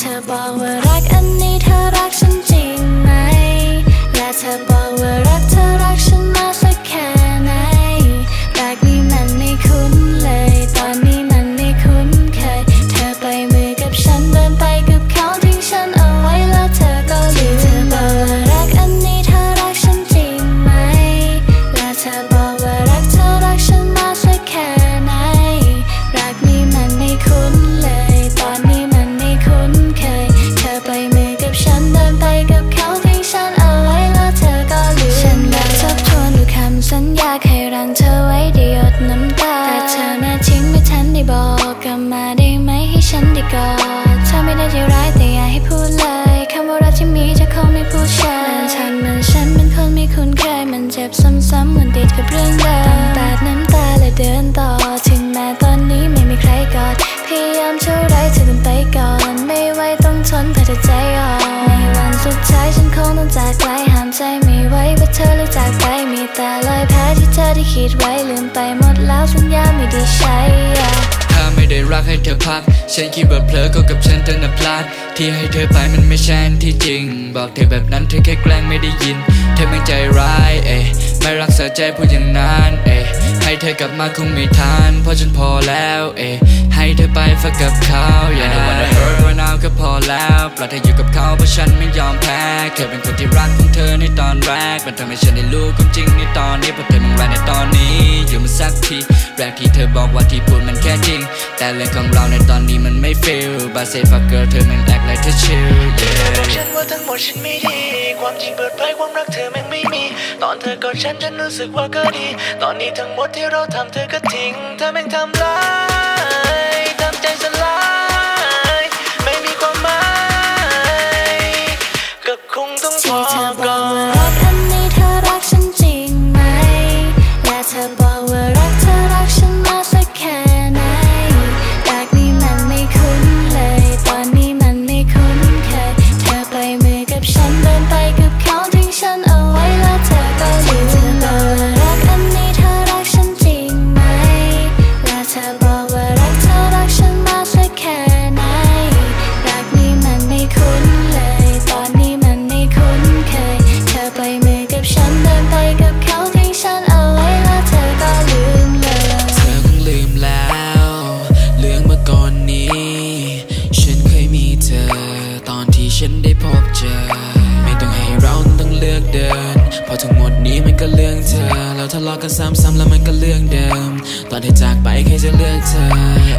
เธอบอกว่ารักอันนี้เธอรักฉัน ดกับเรื่องเดิมต้องปาดน้ำตาและเดินต่อ ถึงแม้ตอนนี้ไม่มีใครกอด พยายามเท่าไรเธอต้องไปก่อน ไม่ไหวต้องทนเพื่อเธอใจอ่อน ในวันสุดท้ายฉันคงต้องจากไกลห้ามใจไม่ไหวเพราะเธอเลิกจากไป มีแต่รอยแผลที่เธอได้คิดไว้ลืมไปหมดแล้วสัญญาไม่ได้ใช้ ไม่ได้รักให้เธอพัก ฉันคิดว่าเพลอก็กับฉันเธอน่ะพลาด ที่ให้เธอไปมันไม่ใช่อันที่จริง บอกเธอแบบนั้นเธอแค่แกล้งไม่ได้ยิน เธอไม่ใจร้ายเอะไม่รักษาใจพูดอย่างนั้นเอะให้เธอกลับมาคงไม่ทันเพราะฉันพอแล้วเอะให้เธอไปฝักกับเขาอย่า I don't wanna hurt right now ก็พอแล้วปล่อยเธออยู่กับเขาเพราะฉันไม่ยอมแพ้เคยเป็นคนที่รักของเธอในตอนแรกมันทำให้ฉันได้รู้ความจริงในตอนนี้เพราะเธอมันแรงในตอนนี้อยู่มาสักทีแรกที่เธอบอกว่าที่พูดมันแค่จริง แต่เรื่องของเราในตอนนี้มันไม่ feel บาเซ่ฟักเกอร์เธอมันแอคไลเธอชิลบอกฉันว่าทั้งหมดฉันไม่ดี ความจริงเปิดเผยความรักเธอแม่งไม่มี ตอนเธอกอดฉันฉันรู้สึกว่าก็ดี ตอนนี้ทั้งหมดที่เราทำเธอก็ทิ้งเธอแม่งทำร้าย ราะทั้งหมดนี้มันก็เรื่องเธอ เราทะเลาะกันซ้ำๆแล้วมันก็เรื่องเดิม ตอนที่จากไปแค่จะเลือกเธอ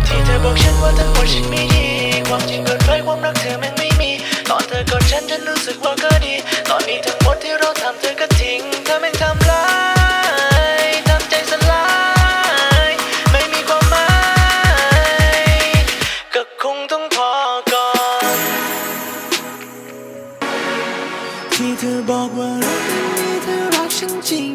ที่เธอบอกฉันว่าทั้งหมดฉันไม่ดีความจริงเปิดเผยความรักเธอมันไม่มี ตอนเธอกอดฉันฉันรู้สึกว่าก็ดี ตอนนี้ทั้งหมดที่เราทำเธอ cantinho.